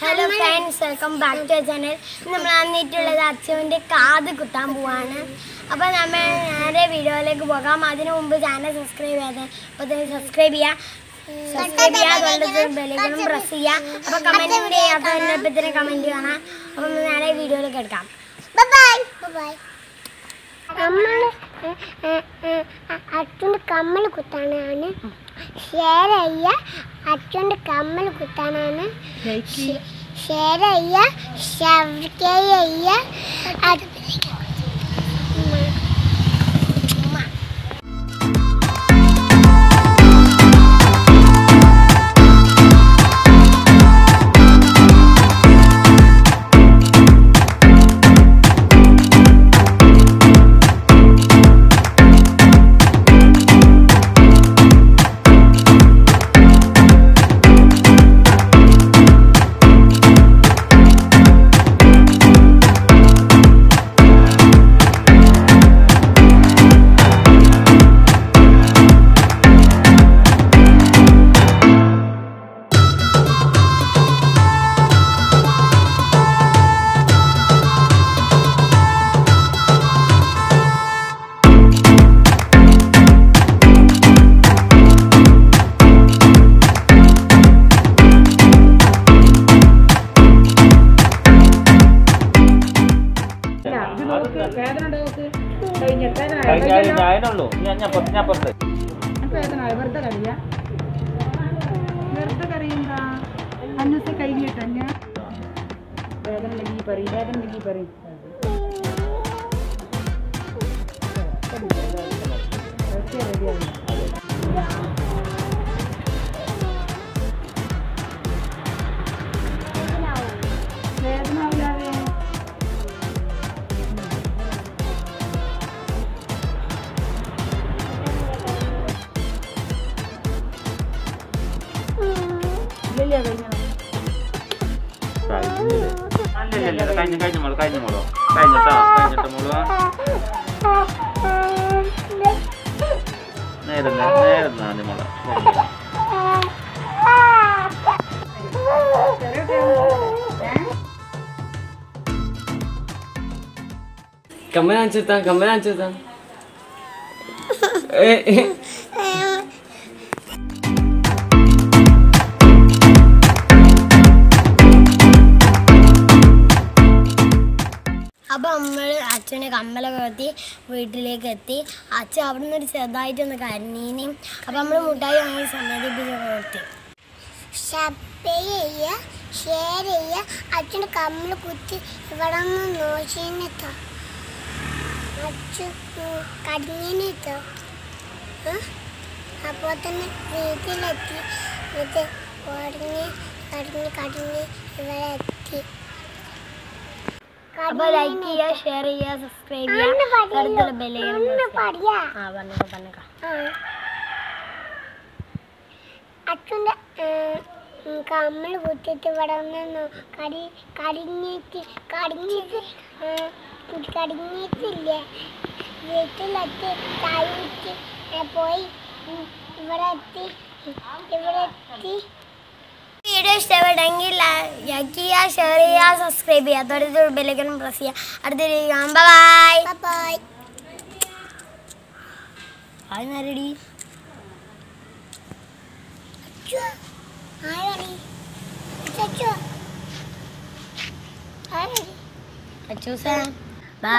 Hello friends welcome back to channel നമ്മൾ വന്നിട്ടുള്ളത് അച്ഛന്റെ കാത് കുത്താൻ പോവാണ്. അപ്പോൾ നമ്മൾ നേരെ വീഡിയോയിലേക്ക് പോകാം. അതിനു മുമ്പ് ചാനൽ സബ്സ്ക്രൈബ് ചെയ്യാതെ അപ്പോൾ തന്നെ സബ്സ്ക്രൈബ് ചെയ്യുക സബ്സ്ക്രൈബ് ചെയ്യുക അതുപോലെ ബെല്ലിക്കണം പ്രസ് ചെയ്യുക അപ്പോൾ കമന്റ് ചെയ്യാത്ത എന്നെ കമന്റ് കാണാം അപ്പം നേരെ വീഡിയോയിലേക്ക് എടുക്കാം. നമ്മൾ അച്ഛന്റെ കമ്മൽ കുത്താനാണ്. ഷെയർ ചെയ്യ അച്ഛന്റെ കമ്മൽ കുത്താനാണ് ഷെയർ ചെയ്യ ചെയ്യ കഴിഞ്ഞ ഞാൻ ഞാൻ പുറത്ത് ഞാൻ പുറത്ത്? വെറുതെ കറിയാ? വെറുതെ കറിയുണ്ടാ അന്നത്തെ കഴിഞ്ഞിട്ട് തന്നെ. വേദന ഉണ്ടെങ്കിൽ പറയും വേദന ഉണ്ടെങ്കിൽ പറയും. കഴിഞ്ഞില്ലേ? അല്ല കഴിഞ്ഞ കഴിഞ്ഞ മോൾ കഴിഞ്ഞ മോളോ. കഴിഞ്ഞിട്ടോ കഴിഞ്ഞിട്ടോ മോൾ. നേരെ നേരെ നാല് മോളെ. കമ്മൽ കാണിച്ചെടുത്താ നമ്മൾ അച്ഛനെ കമ്മലൊക്കെ എത്തി വീട്ടിലേക്ക് എത്തി അച്ഛൻ അവിടെ നിന്ന് ഒരു ചെറുതായിട്ടൊന്ന് കരഞ്ഞീനി. അപ്പം നമ്മൾ മുട്ടായി വാങ്ങി സമ്മതിപ്പിച്ചു അച്ഛന്റെ കമ്മൽ കുത്തി ഇവിടെ നിന്ന് അപ്പോൾ തന്നെ വീട്ടിലെത്തി. ഇത് കടിഞ്ഞ് കടിഞ്ഞ് കടിഞ്ഞ് ഇവിടെ എത്തി അപ്പോൾ ലൈക്ക് ചെയ്യുക ഷെയർ ചെയ്യുക സബ്സ്ക്രൈബ് ചെയ്യുക. അടുത്തുള്ള ബെല്ല് പറയാ ആ പറഞ്ഞേക്കാം പറഞ്ഞേക്കാം അച്ഛന്റെ കമ്മൽ കുത്തിയിട്ട് ഇവിടെ നിന്ന്. കടി കടിഞ്ഞിട്ട് കടിഞ്ഞിട്ട് കടിഞ്ഞിട്ടില്ലേ വീട്ടിലെത്തി ചായ പോയി ഇവിടെ എത്തി ഇവിടെ എത്തി. വീഡിയോ ഇഷ്ടപ്പെട്ടെങ്കിൽ ലൈക്ക് ചെയ്യുക ഷെയർ ചെയ്യുക സബ്സ്ക്രൈബ് ചെയ്യുക. തൊട്ടടുത്തുള്ള ബെല്ലൈക്കൺ പ്രസ് ചെയ്യുക. അടുത്തൊരു ബൈ ബൈ അത് നേരടി അച്ഛോ ആരാടി അച്ഛോ ആരാടി അച്ചൂസ ബൈ